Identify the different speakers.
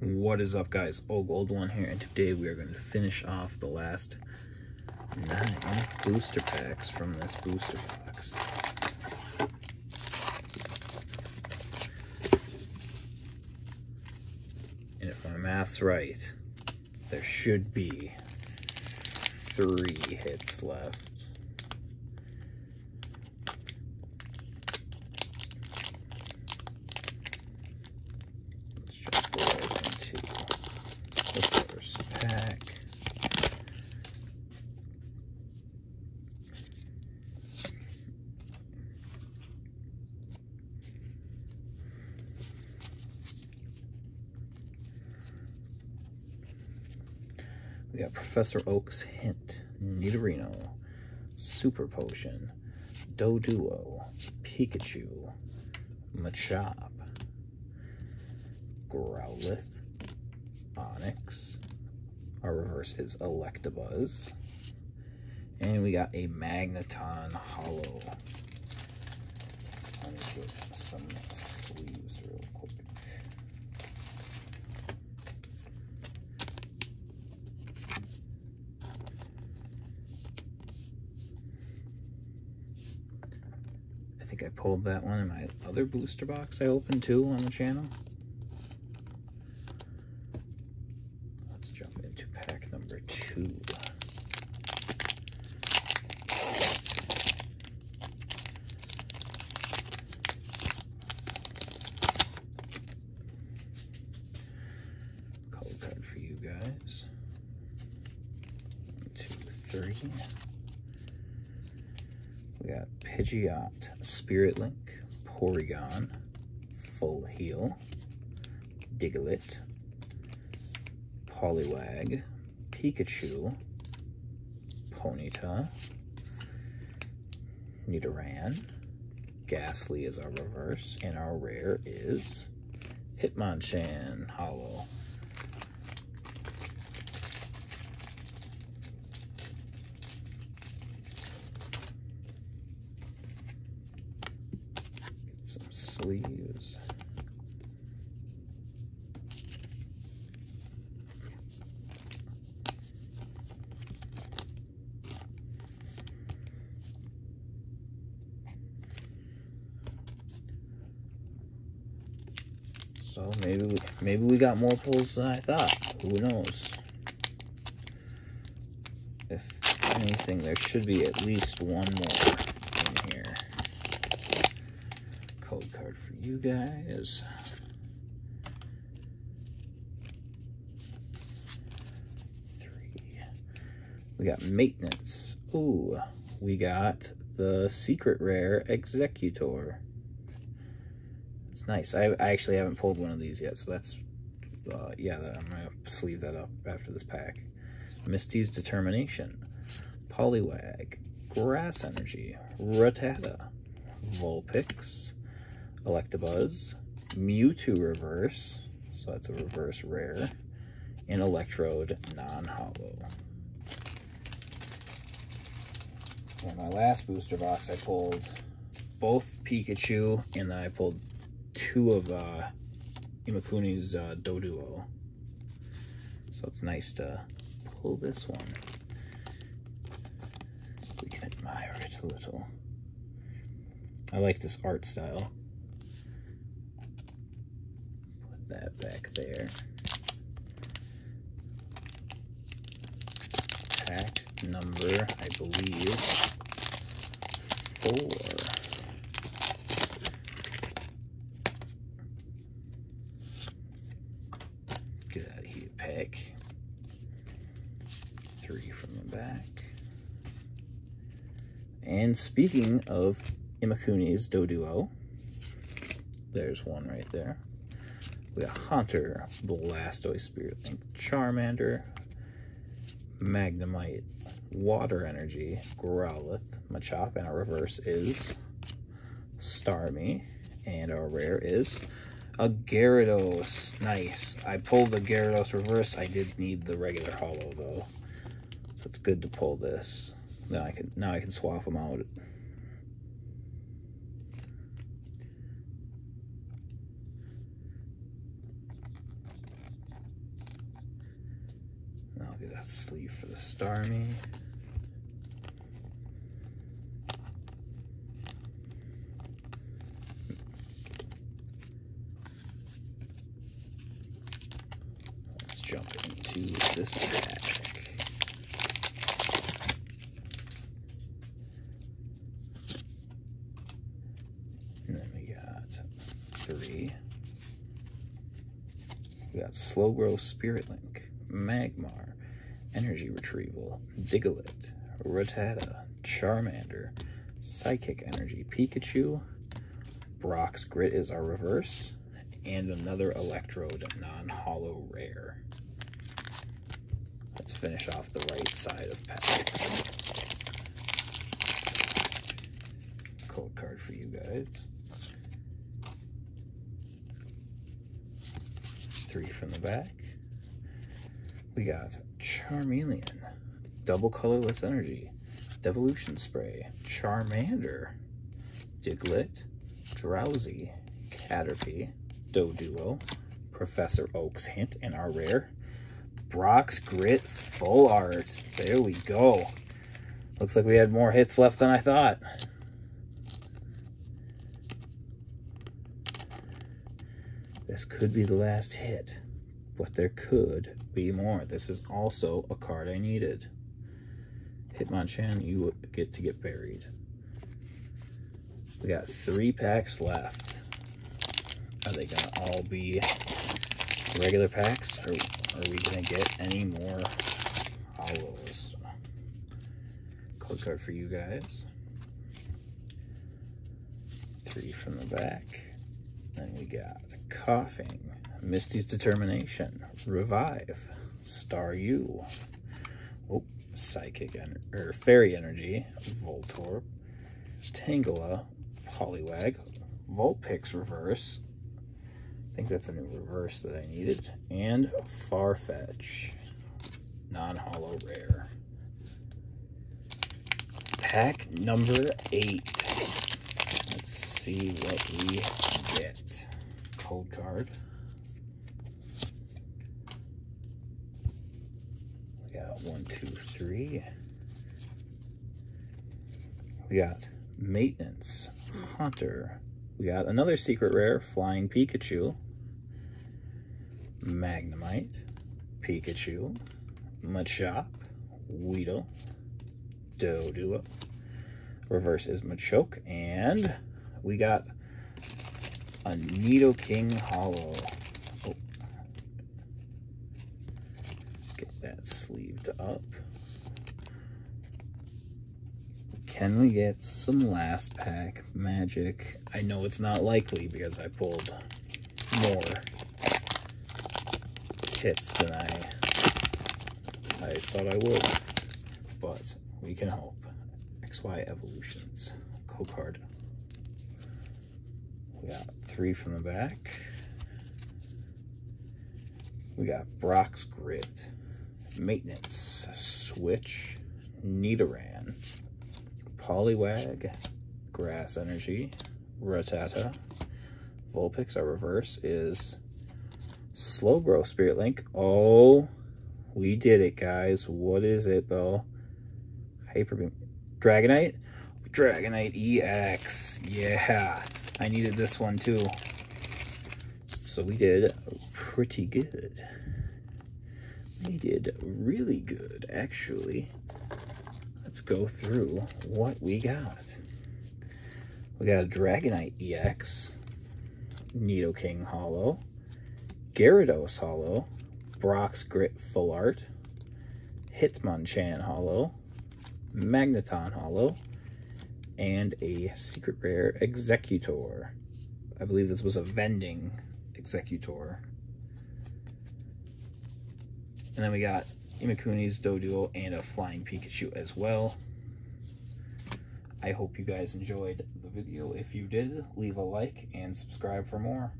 Speaker 1: What is up guys, Old Gold One here, and today we are going to finish off the last nine booster packs from this booster box. And if my math's right, there should be three hits left. We got Professor Oak's Hint, Nidorino, Super Potion, Doduo, Pikachu, Machop, Growlithe, Onix. Our reverse is Electabuzz. And we got a Magneton Holo. Let me get some sleeves real quick. I think I pulled that one in my other booster box I opened too on the channel. Let's jump into pack number two. Code card for you guys. One, two, three. We got Pidgeot, Spirit Link, Porygon, Full Heal, Diglett, Poliwag, Pikachu, Ponyta, Nidoran, Gastly is our reverse, and our rare is Hitmonchan Holo. Some sleeves. So maybe we, maybe we got more pulls than I thought. Who knows? If anything, there should be at least one more in here code card for you guys. Three. We got maintenance. Ooh, we got the secret rare exeggutor. It's nice. I, I actually haven't pulled one of these yet, so that's uh, yeah. I'm gonna sleeve that up after this pack. Misty's determination. Poliwag, Grass Energy, Rattata, Vulpix, Electabuzz, Mewtwo Reverse, so that's a reverse rare, and Electrode non-holo. In my last booster box, I pulled both Pikachu, and then I pulled two of uh, Imakuni's uh, Doduo. So it's nice to pull this one. We can admire it a little. I like this art style. That back there. Pack number, I believe, four. Get out of here, pack. Three from the back. And speaking of Imakuni's Doduo, there's one right there. We got Hunter, Blastoise, Spirit Link, Charmander, Magnemite, Water Energy, Growlithe, Machop, and our reverse is Starmie, and our rare is a Gyarados. Nice. I pulled the Gyarados reverse. I did need the regular holo though, so it's good to pull this. Now I can now I can swap them out. That sleeve for the Starmie. Let's jump into this pack. And then we got three. We got Slowbro Spirit Link, Magmar, Energy Retrieval, Diglett, Rattata, Charmander, Psychic Energy, Pikachu, Brock's Grit is our reverse, and another Electrode non-holo rare. Let's finish off the right side of packs. Code card for you guys. Three from the back. We got Charmeleon, Double Colorless Energy, Devolution Spray, Charmander, Diglett, Drowzee, Caterpie, Doduo, Professor Oak's Hint, and our rare, Brock's Grit Full Art. There we go. Looks like we had more hits left than I thought. This could be the last hit, but there could be more. This is also a card I needed. Hitmonchan, you get to get buried. We got three packs left. Are they gonna all be regular packs, or are we gonna get any more holos? Code card for you guys. Three from the back. Then we got Koffing, Misty's Determination, Revive, Staryu, oh, Psychic en or Fairy Energy, Voltorb, Tangela, Poliwag, Vulpix Reverse, I think that's a new reverse that I needed, and Farfetch, non-holo rare. Pack number eight. Let's see what we get. Code card. We one, two, three. We got maintenance, hunter. We got another secret rare, flying Pikachu, Magnemite, Pikachu, Machop, Weedle, Doduo. Reverse is Machoke, and we got a Nidoking Holo. Oh. Get that sleeved up. Can we get some last pack magic? I know it's not likely because I pulled more hits than I, I thought I would, but we can hope. XY Evolutions, co-card. We got three from the back. We got Brock's Grit, Maintenance, Switch, Nidoran, Poliwag, Grass Energy, Rattata, Vulpix, our reverse, is Slowbro Spirit Link. Oh, we did it, guys. What is it, though? Hyper Beam. Dragonite? Dragonite EX. Yeah. I needed this one too. So we did pretty good. We did really good, actually. Let's go through what we got. We got a Dragonite EX, Nidoking Holo, Gyarados Holo, Brock's Grit Full Art, Hitmonchan Holo, Magneton Holo, and a secret rare Exeggutor. I believe this was a vending Exeggutor. And then we got Imakuni's Doduo and a Flying Pikachu as well. I hope you guys enjoyed the video. If you did, leave a like and subscribe for more.